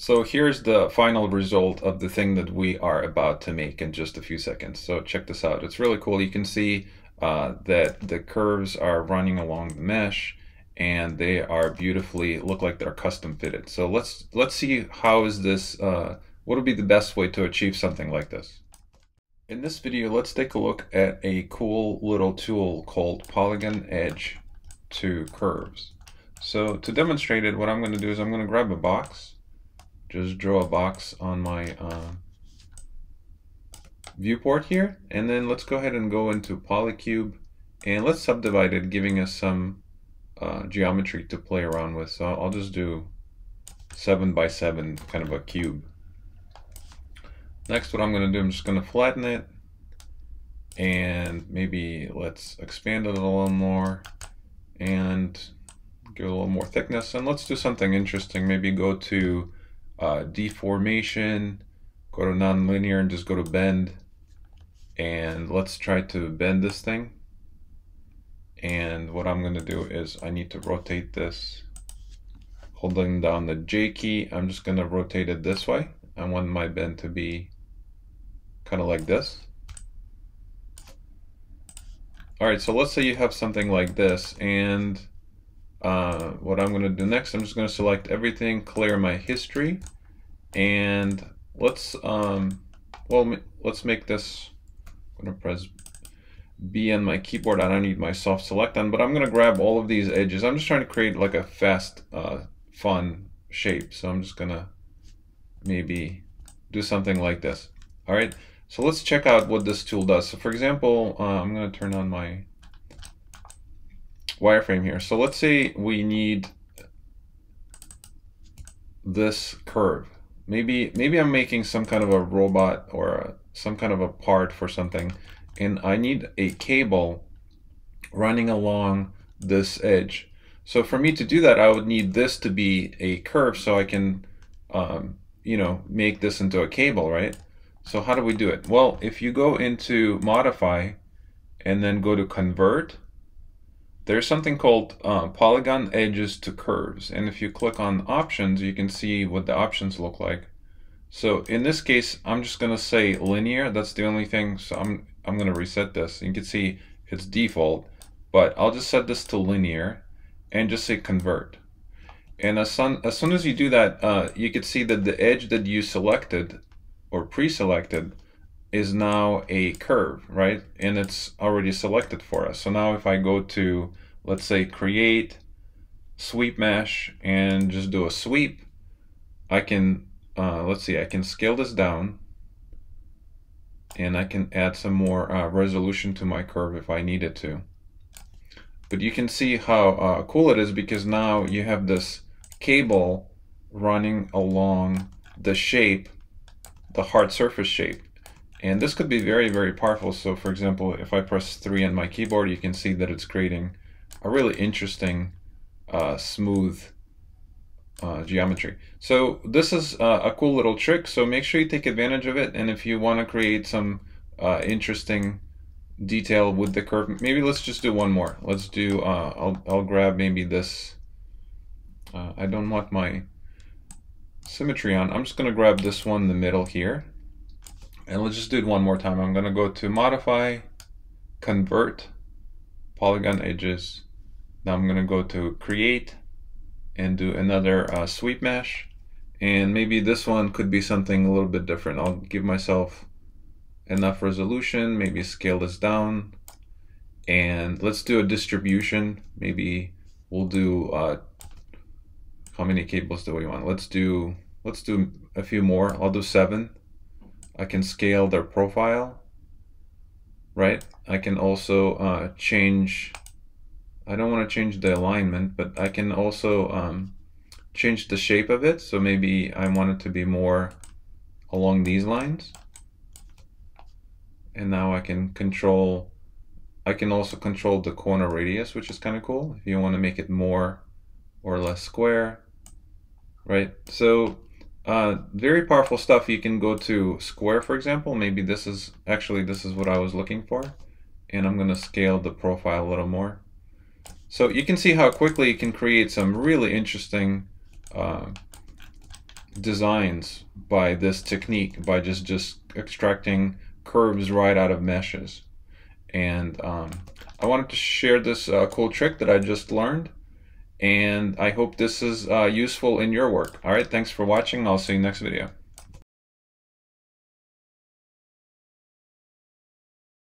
So here's the final result of the thing that we are about to make in just a few seconds. So check this out. It's really cool. You can see uh, that the curves are running along the mesh and they are beautifully look like they're custom fitted. So let's let's see how is this uh, what would be the best way to achieve something like this. In this video, let's take a look at a cool little tool called Polygon Edge to Curves. So to demonstrate it, what I'm going to do is I'm going to grab a box just draw a box on my uh, viewport here and then let's go ahead and go into polycube and let's subdivide it giving us some uh, geometry to play around with. So I'll just do 7 by 7 kind of a cube. Next what I'm going to do I'm just going to flatten it and maybe let's expand it a little more and give it a little more thickness and let's do something interesting. Maybe go to uh, deformation, go to nonlinear and just go to bend. And let's try to bend this thing. And what I'm going to do is I need to rotate this holding down the J key. I'm just going to rotate it this way. I want my bend to be kind of like this. All right, so let's say you have something like this and uh, what I'm going to do next, I'm just going to select everything, clear my history, and let's, um, well, let's make this, I'm going to press B on my keyboard. I don't need my soft select on, but I'm going to grab all of these edges. I'm just trying to create like a fast, uh, fun shape. So I'm just going to maybe do something like this. All right. So let's check out what this tool does. So for example, uh, I'm going to turn on my wireframe here. So let's say we need this curve. Maybe maybe I'm making some kind of a robot or a, some kind of a part for something, and I need a cable running along this edge. So for me to do that, I would need this to be a curve so I can, um, you know, make this into a cable, right? So how do we do it? Well, if you go into modify and then go to convert, there's something called uh, polygon edges to curves. And if you click on options, you can see what the options look like. So in this case, I'm just going to say linear. That's the only thing. So I'm, I'm going to reset this. You can see it's default, but I'll just set this to linear and just say convert. And as soon as, soon as you do that, uh, you can see that the edge that you selected or pre-selected is now a curve, right? And it's already selected for us. So now if I go to, let's say, create sweep mesh and just do a sweep, I can, uh, let's see, I can scale this down and I can add some more uh, resolution to my curve if I needed to. But you can see how uh, cool it is because now you have this cable running along the shape, the hard surface shape. And this could be very, very powerful. So for example, if I press 3 on my keyboard, you can see that it's creating a really interesting, uh, smooth uh, geometry. So this is uh, a cool little trick. So make sure you take advantage of it. And if you want to create some uh, interesting detail with the curve, maybe let's just do one more. Let's do, uh, I'll, I'll grab maybe this. Uh, I don't want my symmetry on. I'm just going to grab this one in the middle here. And let's just do it one more time. I'm going to go to modify, convert, polygon edges. Now I'm going to go to create and do another uh, sweep mesh. And maybe this one could be something a little bit different. I'll give myself enough resolution, maybe scale this down. And let's do a distribution. Maybe we'll do, uh, how many cables do we want? Let's do, let's do a few more. I'll do seven. I can scale their profile, right? I can also uh, change, I don't want to change the alignment, but I can also um, change the shape of it. So maybe I want it to be more along these lines. And now I can control, I can also control the corner radius, which is kind of cool. If you want to make it more or less square, right? So uh, very powerful stuff. You can go to square, for example. Maybe this is, actually this is what I was looking for. And I'm going to scale the profile a little more. So you can see how quickly you can create some really interesting uh, designs by this technique by just just extracting curves right out of meshes and um, I wanted to share this uh, cool trick that I just learned and I hope this is uh, useful in your work. All right, thanks for watching. I'll see you next video.